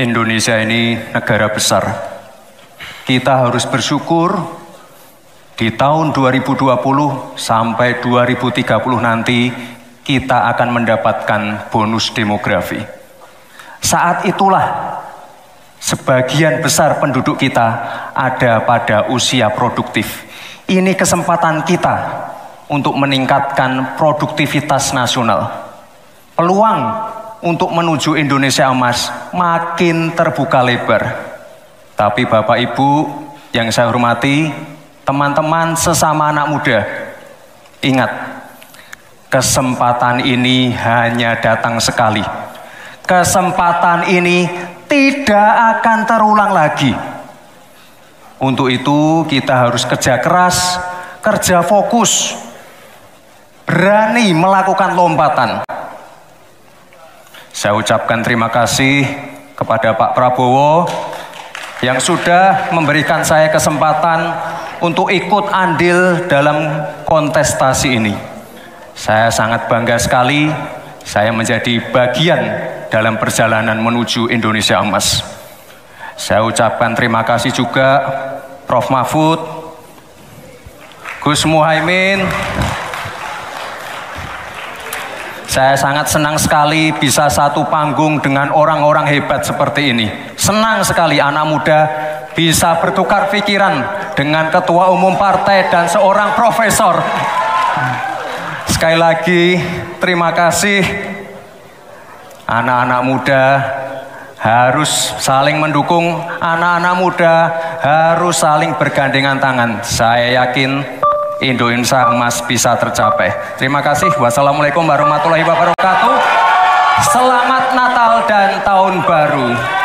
Indonesia ini negara besar. Kita harus bersyukur di tahun 2020 sampai 2030 nanti kita akan mendapatkan bonus demografi. Saat itulah sebagian besar penduduk kita ada pada usia produktif. Ini kesempatan kita untuk meningkatkan produktivitas nasional. Peluang untuk menuju Indonesia emas makin terbuka lebar. Tapi Bapak Ibu yang saya hormati, teman-teman sesama anak muda, ingat, kesempatan ini hanya datang sekali. Kesempatan ini tidak akan terulang lagi. Untuk itu kita harus kerja keras, kerja fokus, berani melakukan lompatan. Saya ucapkan terima kasih kepada Pak Prabowo yang sudah memberikan saya kesempatan untuk ikut andil dalam kontestasi ini. Saya sangat bangga sekali saya menjadi bagian dalam perjalanan menuju Indonesia Emas. Saya ucapkan terima kasih juga Prof. Mahfud, Gus Muhaimin, saya sangat senang sekali bisa satu panggung dengan orang-orang hebat seperti ini. Senang sekali anak muda bisa bertukar pikiran dengan ketua umum partai dan seorang profesor. Sekali lagi, terima kasih anak-anak muda harus saling mendukung, anak-anak muda harus saling bergandengan tangan. Saya yakin Indonesia emas bisa tercapai. Terima kasih. Wassalamualaikum warahmatullahi wabarakatuh. Selamat Natal dan Tahun Baru.